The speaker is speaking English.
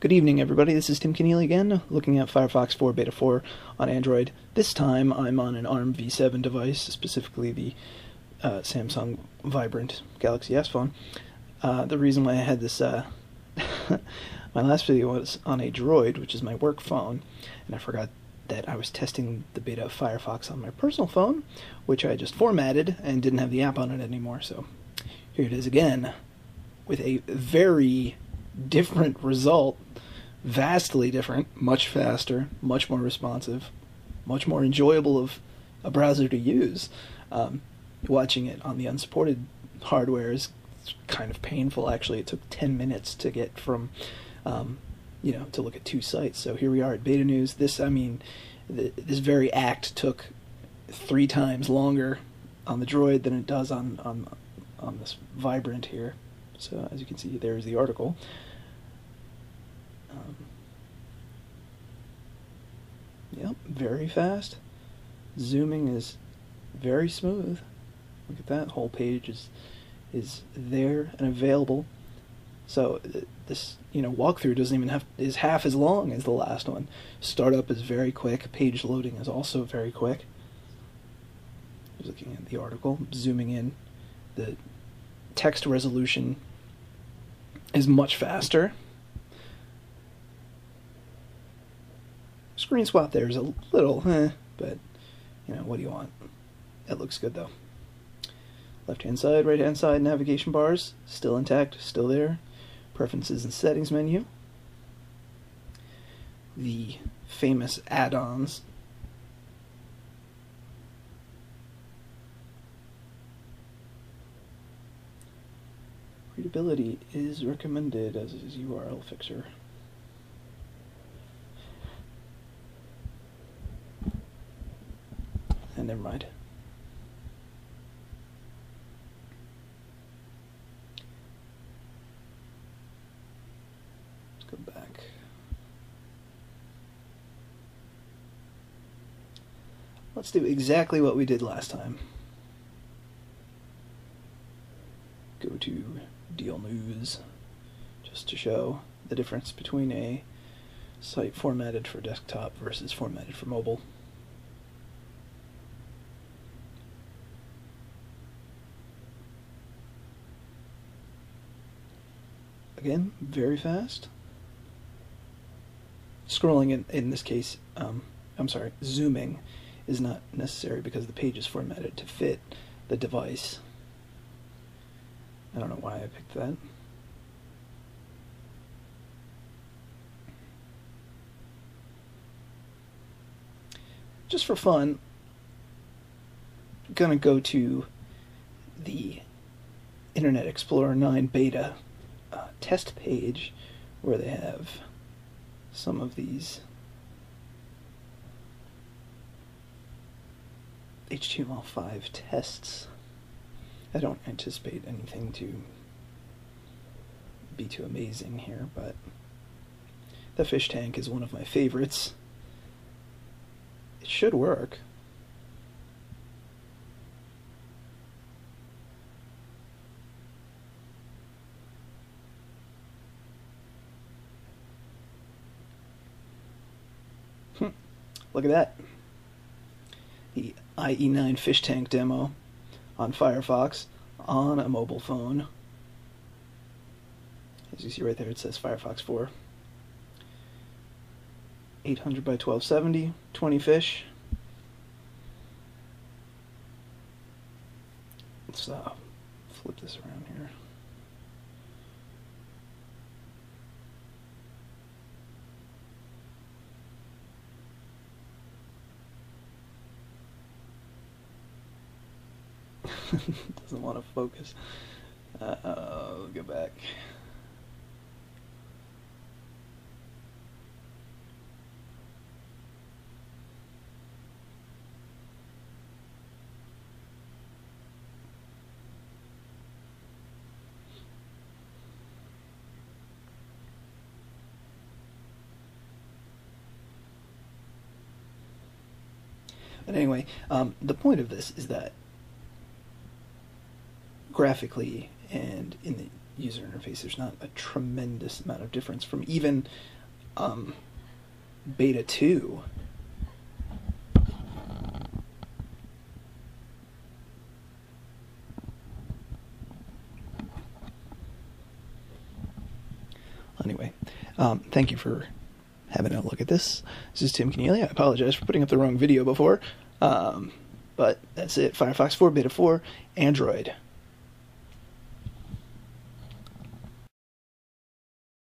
Good evening, everybody. This is Tim Conneally again, looking at Firefox 4 Beta 4 on Android. This time I'm on an ARM v7 device, specifically the uh, Samsung Vibrant Galaxy S phone. Uh, the reason why I had this, uh, my last video was on a Droid, which is my work phone, and I forgot that I was testing the beta of Firefox on my personal phone, which I just formatted and didn't have the app on it anymore. So here it is again, with a very different result, vastly different, much faster, much more responsive, much more enjoyable of a browser to use. Um, watching it on the unsupported hardware is kind of painful. Actually, it took 10 minutes to get from, um, you know, to look at two sites. So here we are at Beta News. This, I mean, th- this very act took three times longer on the Droid than it does on on on this Vibrant here. So as you can see, there's the article. Um, yep, very fast. Zooming is very smooth. Look at that whole page is is there and available. So uh, this you know walkthrough doesn't even have is half as long as the last one. Startup is very quick. Page loading is also very quick. Looking at the article, zooming in, the text resolution is much faster. Screen swap there is a little, eh, but you know what do you want? It looks good though. Left hand side, right hand side navigation bars still intact, still there. Preferences and settings menu. The famous add-ons. Readability is recommended as is URL fixer. And never mind. Let's go back. Let's do exactly what we did last time. Go to Deal News just to show the difference between a site formatted for desktop versus formatted for mobile. Again, very fast. Scrolling in, in this case, um, I'm sorry, zooming is not necessary because the page is formatted to fit the device. I don't know why I picked that. Just for fun, I'm gonna go to the Internet Explorer 9 beta uh, test page where they have some of these HTML5 tests. I don't anticipate anything to be too amazing here, but the fish tank is one of my favorites. It should work. Look at that. The IE9 fish tank demo on Firefox on a mobile phone. As you see right there, it says Firefox 4. 800 by 1270, 20 fish. Let's uh, flip this around here. Doesn't want to focus. Uh, go back. But anyway, um, the point of this is that graphically and in the user interface, there's not a tremendous amount of difference from even um, Beta 2. Anyway, um, thank you for having a look at this. This is Tim Conneally. I apologize for putting up the wrong video before. Um, but that's it. Firefox 4, Beta 4, Android.